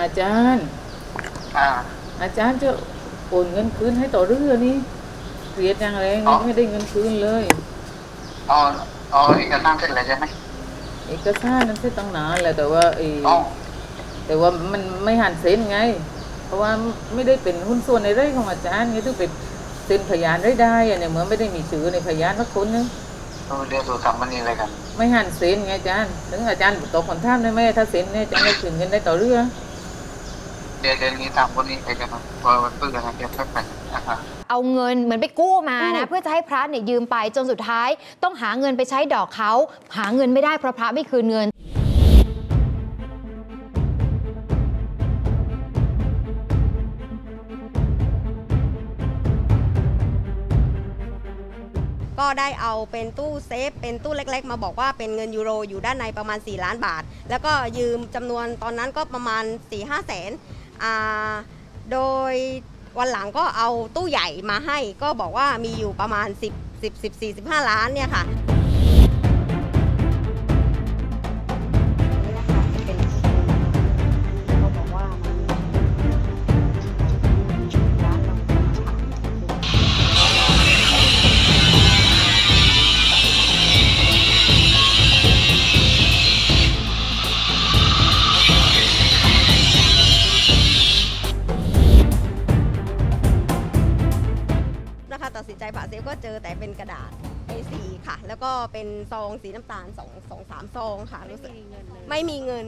อาจารย์อ่าอาจารย์จะโอนเงินคืนให้ต่อเรือนี่เรียดอย่างไรอ๋อไม่ได้เงินคืนเลยเอาเอาเอกสารเสร็จแล้วใช่ไหมเอกสารนั้นเสร็จตั้งนานแล้วแต่ว่าไอ้อ๋อแต่ว่ามันไม่หันเซ็นไง เพราะว่าไม่ได้เป็นหุ้นส่วนในไร่ของอาจารย์ไงถึงเป็นเซ็นพยานได้ได้อะเนี่ยเหมือนไม่ได้มีชื่อในพยานสักคนนึงเอาเดี๋ยวตัวทำมันนี่อะไรกัน ไม่หันเซ็นไงอาจารย์ถึงอาจารย์ตอบคำถามได้ไหมถ้าเซ็นเนี่ยอาจารย์ได้คืนเงินได้ต่อเรือ เดี๋ยวเดี๋ยวนี้ทำคนนี้ไปกันพอเพื่อนกันเดี๋ยวแป๊บไปนะครับเอาเงินเหมือนไปกู้มานะเพื่อจะให้พระเนี่ยยืมไปจนสุดท้าย ต้องหาเงินไปใช้ดอกเขาหาเงินไม่ได้เพราะพระไม่คืนเงินก็ได้เอาเป็นตู้เซฟ เป็นตู้เล็ก ๆ มาบอกว่าเป็นเงินยูโรอยู่ด้านในประมาณ 4 ล้านบาท แล้วก็ยืมจำนวนตอนนั้นก็ประมาณ4 5แสนอ่า โดยวันหลังก็เอาตู้ใหญ่มาให้ก็บอกว่ามีอยู่ประมาณ 10 10 14 15 ล้านเนี่ยค่ะ ก็เป็นซองสีน้ำตาลสองสองสามซองค่ะรู้สึกไม่มีเงิน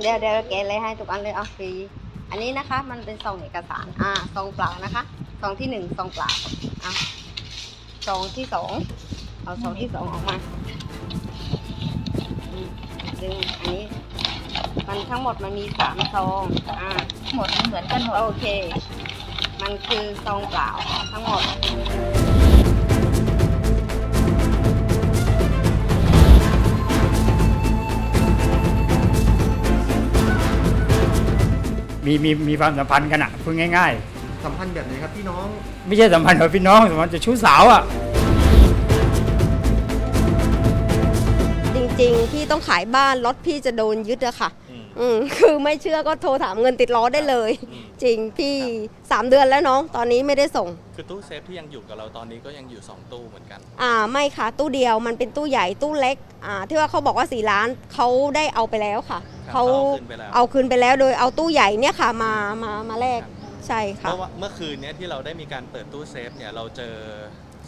เดี๋ยวเดี๋ยวแกะเลยให้ทุกอันเลยเอาฟรี อันนี้นะคะมันเป็นซองเอกสารอ่าซองเปล่านะคะซองที่หนึ่งซองเปล่าอะซองที่สองเอาซองที่สองออกมาอืมดึงอันนี้ มันทั้งหมดมันมีสามซองอ่าหมดเหมือนกันหมดโอเค มันคือซองเปล่าทั้งหมด มีมีมีความสัมพันธ์กันอะพูดง่าย สัมพันธ์แบบไหนครับพี่น้อง ๆ ไม่ใช่สัมพันธ์กับพี่น้องสัมพันธ์จะชู้สาวอะจริงๆ พี่ต้องขายบ้านรถพี่จะโดนยึดอะค่ะ อืมคือไม่เชื่อก็โทรถามเงินติดล้อได้เลย จริงพี่สามเดือนแล้วน้อง ตอนนี้ไม่ได้ส่ง คือตู้เซฟที่ยังอยู่กับเราตอนนี้ก็ยังอยู่ 2 ตู้เหมือนกัน อ่าไม่ค่ะ ตู้เดียวมันเป็นตู้ใหญ่ตู้เล็ก อ่า ที่ว่าเขาบอกว่าสี่ล้านเขาได้เอาไปแล้วค่ะครับ เขาเอาคืนไปแล้วเอาคืนไปแล้วโดยเอาตู้ใหญ่เนี่ยค่ะมามามาแลกใช่ค่ะ เพราะว่าเมื่อคืนเนี้ยที่เราได้มีการเปิดตู้เซฟเนี่ยเราเจอ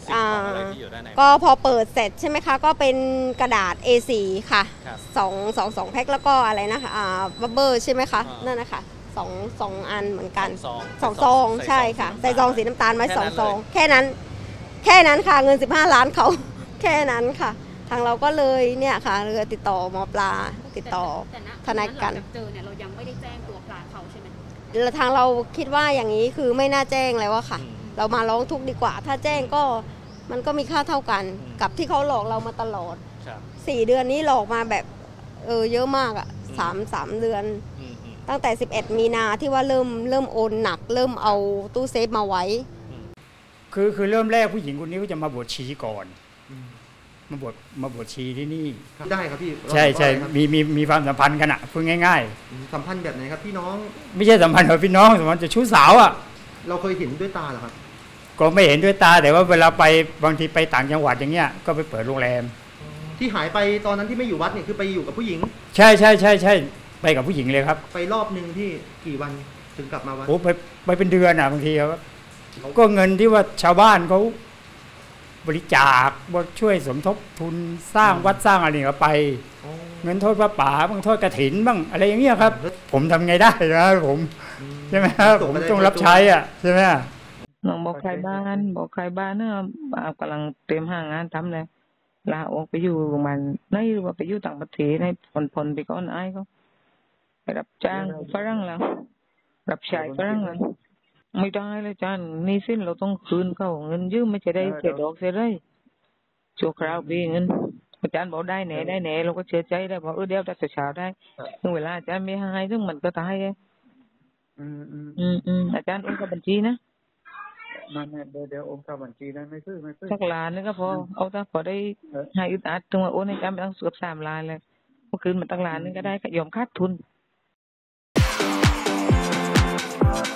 สิ่งอ่าของอะไรที่อยู่ด้านในก็พอเปิดเสร็จใช่ไหมคะ ก็เป็นกระดาษ A4 ค่ะครับสองสองสองแพ็คแล้วก็อะไรนะคะอ่า bubble ใช่ไหมคะอ่านั่นั่นนะคะสองสองอันเหมือนกันซองสองซองใช่ค่ะใส่ซองสีน้ำตาลไว้แค่สองนั้นซองเลยแค่นั้น แค่นั้นค่ะเงิน 15 ล้านเขาแค่นั้นค่ะ ทางเราก็เลยเนี่ยค่ะเลยติดต่อหมอปลาติดต่อแต่ณทนายกันหลังจเจอเนี่ยเรายังไม่ได้แจ้งตัวปลาเขาใช่ไหมแล้วทางเราคิดว่าอย่างนี้คือไม่น่าแจ้งแล้วอะค่ะอืมเรามาร้องทุกข์ดีกว่า ถ้าแจ้งก็มันก็มีค่าเท่ากันอืมกับที่เขาหลอกเรามาตลอดครับสี่เดือนนี้หลอกมาแบบเออเยอะมากอะอืมสามสามเดือนอืมอืมตั้งแต่ 11 มีนาที่ว่าเริ่มเริ่มโอนหนัก เริ่มเอาตู้เซฟมาไว้ คือคือเริ่มแรกผู้หญิงคนนี้ก็จะมาบวชชีก่อน มาบวชมาบวชชีที่นี่ ได้ครับพี่ใช่ใช่ว่าอะไรครับมีมีมีความสัมพันธ์กันอะพูดง่าย สัมพันธ์แบบไหนครับพี่น้อง ๆ ไม่ใช่สัมพันธ์กับพี่น้องสัมพันธ์จะชู้สาวอะเราเคยเห็นด้วยตาเหรอครับ ก็ไม่เห็นด้วยตา แต่ว่าเวลาไปบางทีไปต่างจังหวัดอย่างเงี้ยก็ไปเปิดโรงแรม ที่หายไปตอนนั้นที่ไม่อยู่วัดเนี่ยคือไปอยู่กับผู้หญิง ใช่ใช่ใช่ใช่ไปกับผู้หญิงเลยครับไปรอบหนึ่งที่กี่วันถึงกลับมาวัดโอ้ไปไปเป็นเดือนอะบางทีครับก็เงินที่ว่าชาวบ้านเขา บริจาคว่าช่วยสมทบทุนสร้างวัดสร้างอะไรเนี่ยก็ไปอ๋อเงินโทษพระป่าบ้างโทษกระถินบ้างอะไรอย่างเงี้ยครับ ผมทำไงได้นะผมอืมใช่ไหมครับตผมไปได้ต้องรับใช้อะใช่ไหมน้องบอกใครบ้านบอกใครบ้านเนอะอ่ากำลังเตรียมหางานทำเลยลาออกไปอยู่ประมาณไหนหรือว่าไปอยู่ต่างประเทศให้ผ่อนผ่อนไปก่อนไอ้ายเขาไปรับจ้างฝรั่งแล้วรับใช้ฝรั่งแล้ว ไม่ได้เลยจ้าหนี่สิ้นเราต้องคืนเขาเงินยืมไม่ใช่ได้เสียดอกเสียเลยชั่วคราวปีเงินอาจารย์บอกได้แหน่ได้แหน่เราก็เชื่อใจได้บอกเออเดี๋ยวแต่เช้าได้ถึงเวลาอาจารย์ไม่ให้ซึ่งมันก็ตายไงอืมอืมอืมอืมอาจารย์โอนเข้าบัญชีนะนั่นเดี๋ยวเดี๋ยวโอนเข้าบัญชีได้ไม่ซื้อไม่ซื้อสักล้านนึงก็พอเอาถ้าพอได้ให้อึดอัดถึงว่าโอนให้จำไปตั้งเกือบสามล้านเลยเมื่อคืนมันตั้งล้านนึงก็ได้ก็ยอมคาดทุน Thank